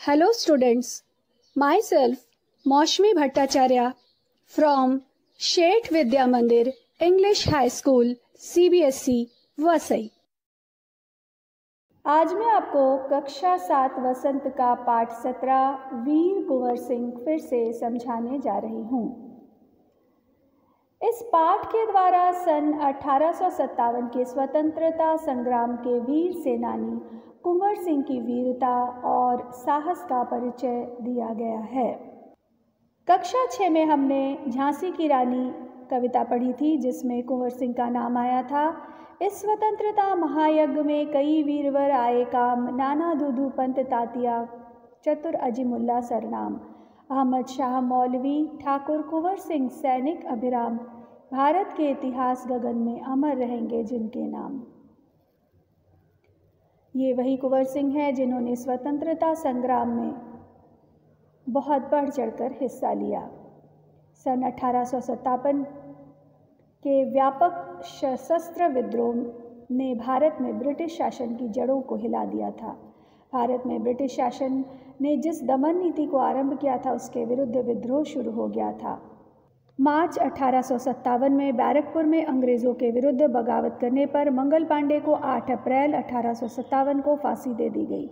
Hello students my self मौसमी Bhattacharya from Sheth Vidya Mandir English high school C B S E Vasai आज मैं आपको कक्षा सात वसंत का पाठ सत्रह वीर कुंवर सिंह फिर से समझाने जा रही हूँ। इस पाठ के द्वारा सन अठारह सौ सत्तावन के स्वतंत्रता संग्राम के वीर सेनानी कुंवर सिंह की वीरता और साहस का परिचय दिया गया है। कक्षा छः में हमने झांसी की रानी कविता पढ़ी थी, जिसमें कुंवर सिंह का नाम आया था। इस स्वतंत्रता महायज्ञ में कई वीरवर आए काम, नाना दूधू, पंत तातिया, चतुर अजीमुल्ला सरनाम, अहमद शाह मौलवी, ठाकुर कुंवर सिंह सैनिक अभिराम भारत के इतिहास गगन में अमर रहेंगे जिनके नाम। ये वही कुंवर सिंह हैं जिन्होंने स्वतंत्रता संग्राम में बहुत बढ़ चढ़कर हिस्सा लिया। सन अठारह के व्यापक सशस्त्र विद्रोह ने भारत में ब्रिटिश शासन की जड़ों को हिला दिया था। भारत में ब्रिटिश शासन ने जिस दमन नीति को आरंभ किया था, उसके विरुद्ध विद्रोह शुरू हो गया था। मार्च अठारह सौ सत्तावन में बैरकपुर में अंग्रेज़ों के विरुद्ध बगावत करने पर मंगल पांडे को 8 अप्रैल अठारह सौ सत्तावन को फांसी दे दी गई।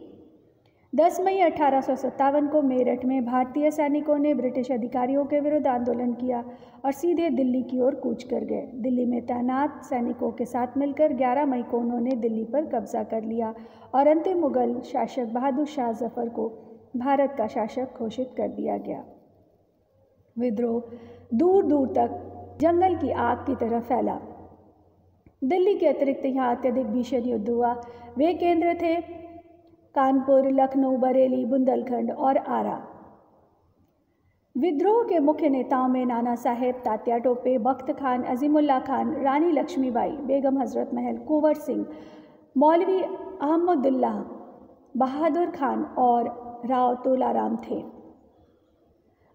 10 मई अठारह सौ सत्तावन को मेरठ में भारतीय सैनिकों ने ब्रिटिश अधिकारियों के विरुद्ध आंदोलन किया और सीधे दिल्ली की ओर कूच कर गए। दिल्ली में तैनात सैनिकों के साथ मिलकर 11 मई को उन्होंने दिल्ली पर कब्जा कर लिया और अंतिम मुगल शासक बहादुर शाह ज़फ़र को भारत का शासक घोषित कर दिया गया। विद्रोह दूर दूर तक जंगल की आग की तरह फैला। दिल्ली के अतिरिक्त यहाँ अत्यधिक भीषण युद्ध हुआ। वे केंद्र थे, कानपुर, लखनऊ, बरेली, बुंदेलखंड और आरा। विद्रोह के मुख्य नेताओं में नाना साहेब, तात्या टोपे, बख्त खान, अजीमुल्ला खान, रानी लक्ष्मीबाई, बेगम हज़रत महल, कुंवर सिंह, मौलवी अहमदुल्ला बहादुर खान और राव तोलाराम थे।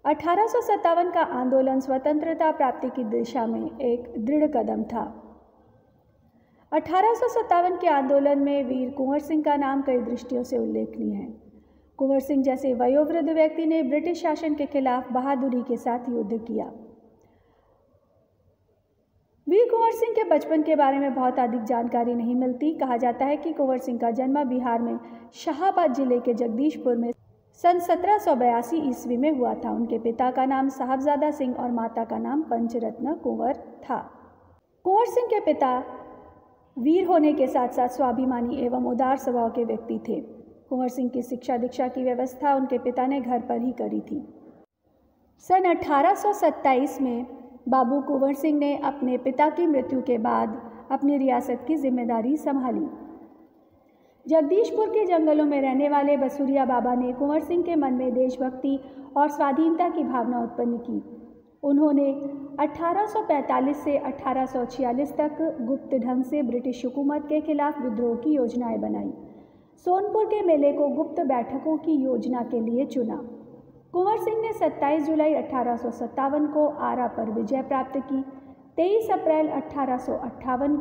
अठारह का आंदोलन स्वतंत्रता प्राप्ति की दिशा में एक दृढ़ कदम था। अठारह के आंदोलन में वीर कुंवर सिंह का नाम कई दृष्टियों से उल्लेखनीय है। कुंवर सिंह जैसे वयोवृद्ध व्यक्ति ने ब्रिटिश शासन के खिलाफ बहादुरी के साथ युद्ध किया। वीर कुंवर सिंह के बचपन के बारे में बहुत अधिक जानकारी नहीं मिलती। कहा जाता है कि कुंवर सिंह का जन्म बिहार में शाहबाद ज़िले के जगदीशपुर में सन सत्रह सौ बयासी ईस्वी में हुआ था। उनके पिता का नाम साहबजादा सिंह और माता का नाम पंचरत्न कुंवर था। कुंवर सिंह के पिता वीर होने के साथ साथ स्वाभिमानी एवं उदार स्वभाव के व्यक्ति थे। कुंवर सिंह की शिक्षा दीक्षा की व्यवस्था उनके पिता ने घर पर ही करी थी। सन 1827 में बाबू कुंवर सिंह ने अपने पिता की मृत्यु के बाद अपनी रियासत की ज़िम्मेदारी संभाली। जगदीशपुर के जंगलों में रहने वाले बसुरिया बाबा ने कुंवर सिंह के मन में देशभक्ति और स्वाधीनता की भावना उत्पन्न की। उन्होंने 1845 से 1846 तक गुप्त ढंग से ब्रिटिश हुकूमत के खिलाफ विद्रोह की योजनाएँ बनाई। सोनपुर के मेले को गुप्त बैठकों की योजना के लिए चुना। कुंवर सिंह ने 27 जुलाई अठारह को आरा पर विजय प्राप्त की। 23 अप्रैल अठारह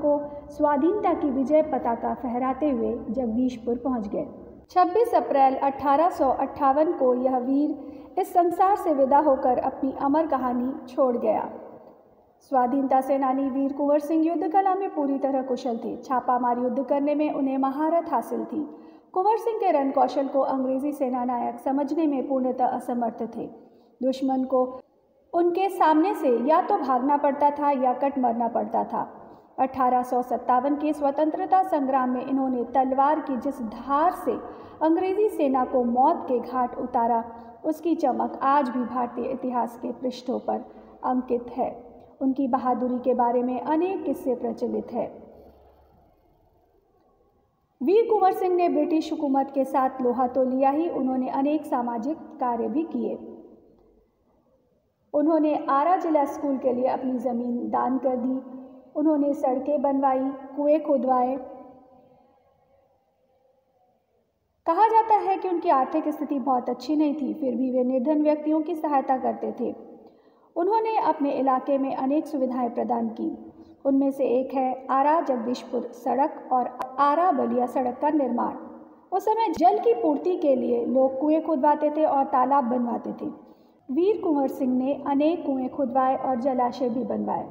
को स्वाधीनता की विजय पताका फहराते हुए जगदीशपुर पहुँच गए। 26 अप्रैल अठारह को यह वीर इस संसार से विदा होकर अपनी अमर कहानी छोड़ गया। स्वाधीनता सेनानी वीर कुंवर सिंह युद्ध कला में पूरी तरह कुशल थे। छापामार युद्ध करने में उन्हें महारत हासिल थी। कुंवर सिंह के रण कौशल को अंग्रेज़ी सेना नायक समझने में पूर्णतः असमर्थ थे। दुश्मन को उनके सामने से या तो भागना पड़ता था या कट मरना पड़ता था। अठारह सौ सत्तावन के स्वतंत्रता संग्राम में इन्होंने तलवार की जिस धार से अंग्रेज़ी सेना को मौत के घाट उतारा, उसकी चमक आज भी भारतीय इतिहास के पृष्ठों पर अंकित है। उनकी बहादुरी के बारे में अनेक किस्से प्रचलित है। वीर कुंवर सिंह ने ब्रिटिश हुकूमत के साथ लोहा तो लिया ही उन्होंने अनेक सामाजिक कार्य भी किए। उन्होंने आरा जिला स्कूल के लिए अपनी ज़मीन दान कर दी। उन्होंने सड़कें बनवाई, कुएँ खुदवाए। कहा जाता है कि उनकी आर्थिक स्थिति बहुत अच्छी नहीं थी, फिर भी वे निर्धन व्यक्तियों की सहायता करते थे। उन्होंने अपने इलाके में अनेक सुविधाएँ प्रदान की। उनमें से एक है आरा जगदीशपुर सड़क और आरा बलिया सड़क का निर्माण। उस समय जल की पूर्ति के लिए लोग कुएँ खुदवाते थे और तालाब बनवाते थे। वीर कुंवर सिंह ने अनेक कुएँ खुदवाए और जलाशय भी बनवाए।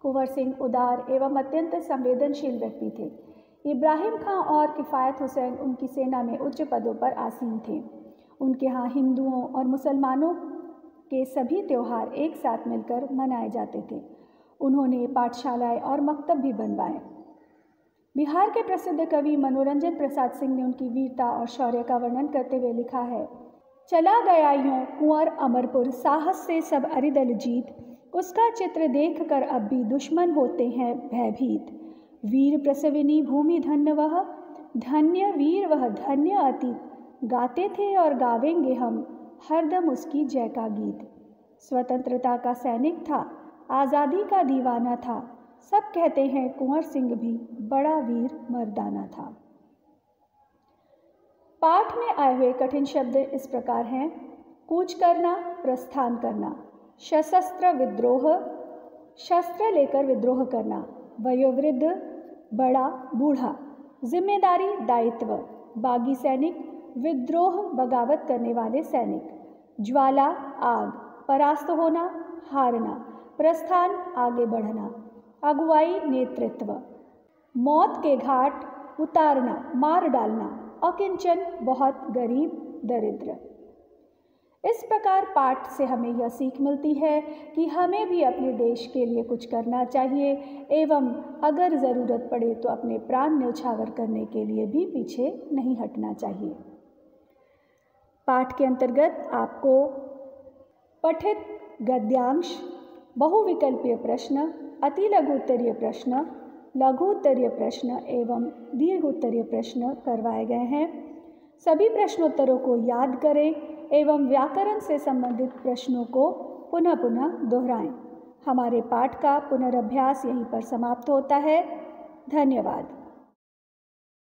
कुंवर सिंह उदार एवं अत्यंत संवेदनशील व्यक्ति थे। इब्राहिम खां और किफ़ायत हुसैन उनकी सेना में उच्च पदों पर आसीन थे। उनके यहाँ हिंदुओं और मुसलमानों के सभी त्यौहार एक साथ मिलकर मनाए जाते थे। उन्होंने पाठशालाएँ और मकतब भी बनवाए। बिहार के प्रसिद्ध कवि मनोरंजन प्रसाद सिंह ने उनकी वीरता और शौर्य का वर्णन करते हुए लिखा है चला गया यूँ कुंवर अमरपुर साहस से सब अरिदल जीत। उसका चित्र देख कर अब भी दुश्मन होते हैं भयभीत। वीर प्रसविनी भूमि धन्य वह, धन्य वीर वह धन्य अतीत। गाते थे और गावेंगे हम, हरदम उसकी जय का गीत। स्वतंत्रता का सैनिक था, आज़ादी का दीवाना था। सब कहते हैं कुंवर सिंह भी बड़ा वीर मर्दाना था। पाठ में आए हुए कठिन शब्द इस प्रकार हैं, कूच करना, प्रस्थान करना सशस्त्र विद्रोह, शस्त्र लेकर विद्रोह करना, वयोवृद्ध, बड़ा, बूढ़ा, ज़िम्मेदारी, दायित्व, बागी सैनिक, विद्रोह, बगावत करने वाले सैनिक, ज्वाला, आग, परास्त होना, हारना, प्रस्थान, आगे बढ़ना, अगुवाई, नेतृत्व, मौत के घाट, उतारना, मार डालना अकिंचन बहुत गरीब, दरिद्र। इस प्रकार पाठ से हमें यह सीख मिलती है कि हमें भी अपने देश के लिए कुछ करना चाहिए, एवं अगर ज़रूरत पड़े तो अपने प्राण न्यौछावर करने के लिए भी पीछे नहीं हटना चाहिए। पाठ के अंतर्गत आपको पठित गद्यांश, बहुविकल्पीय प्रश्न, अति लघु उत्तरीय प्रश्न लघु उत्तरीय प्रश्न एवं दीर्घोत्तरीय प्रश्न करवाए गए हैं। सभी प्रश्नोत्तरों को याद करें एवं व्याकरण से संबंधित प्रश्नों को पुनः पुनः दोहराएँ। हमारे पाठ का पुनरअभ्यास यहीं पर समाप्त होता है। धन्यवाद।